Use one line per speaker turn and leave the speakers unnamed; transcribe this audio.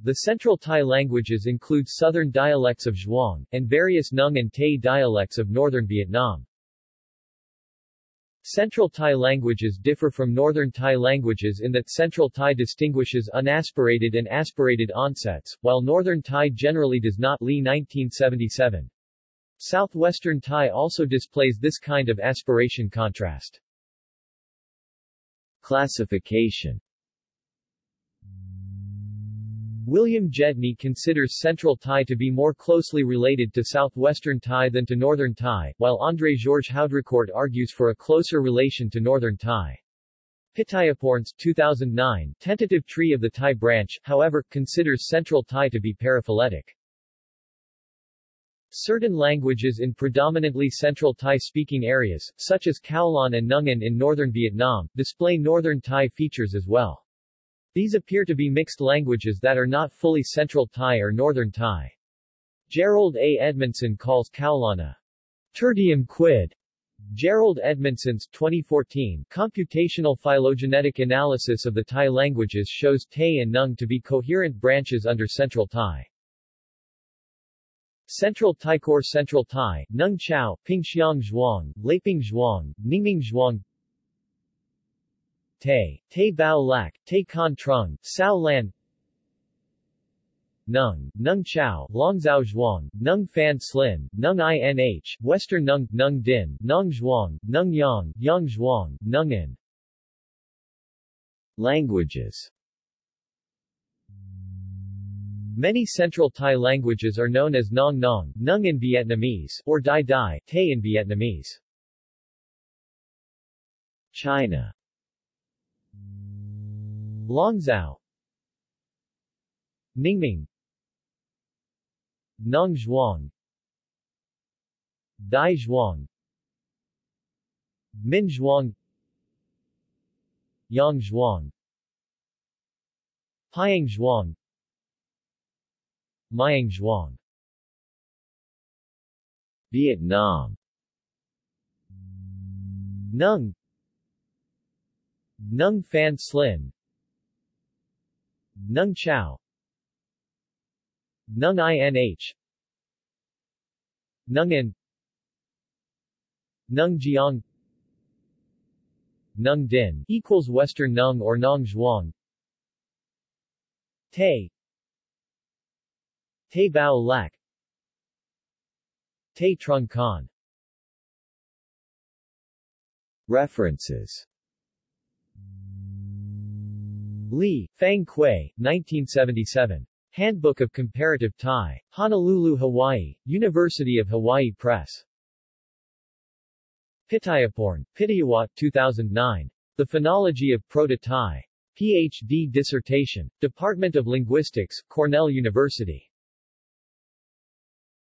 The Central Tai languages include southern dialects of Zhuang, and various Nung and Tay dialects of northern Vietnam. Central Tai languages differ from Northern Tai languages in that Central Tai distinguishes unaspirated and aspirated onsets, while Northern Tai generally does not. Li 1977. Southwestern Tai also displays this kind of aspiration contrast.
Classification
William Gedney considers Central Tai to be more closely related to Southwestern Tai than to Northern Tai, while André-Georges Haudricourt argues for a closer relation to Northern Tai. Pittayaporns 2009, tentative tree of the Tai branch, however, considers Central Tai to be paraphyletic. Certain languages in predominantly Central Tai-speaking areas, such as Caolan and Nungan in northern Vietnam, display Northern Tai features as well. These appear to be mixed languages that are not fully Central Tai or Northern Tai. Jerold A. Edmondson calls Caolan tertium quid. Jerold Edmondson's 2014 computational phylogenetic analysis of the Tai languages shows Tay and Nung to be coherent branches under Central Tai. Central Tai Core Central Tai, Nung Chao, Pingxiang Zhuang, Laping Zhuang, Ningming Zhuang Tay, Tay Bao Lak, Tay Con Trung, Sao Lan Nung, Nung Chao, Long Longzhou Zhuang, Nung Fan Slin, Nung Inh, Western Nung, Nung Din, Nung Zhuang, Nung Yang, Yang Zhuang, Nung In.
Languages
Many Central Tai languages are known as Nong Nong, Nung in Vietnamese, or Dai Dai, Tay in Vietnamese.
China
Longzhou Ningming Nong Zhuang Minzhuang. Zhuang Min Zhuang Yang Zhuang Piang Zhuang Myang Zhuang
Vietnam.
Nung Nung Fan Slin Nung Chao. Nung Inh Nungin Nung Jiang. Nung Din equals Western Nung or Nong Zhuang. Tay Tay Bao Lak. Tay Trung Khan.
References
Li, Fang Kuei, 1977. Handbook of Comparative Tai. Honolulu, Hawaii, University of Hawaii Press. Pittayaporn, Pittayawat, 2009. The Phonology of Proto-Tai. Ph.D. dissertation. Department of Linguistics, Cornell University.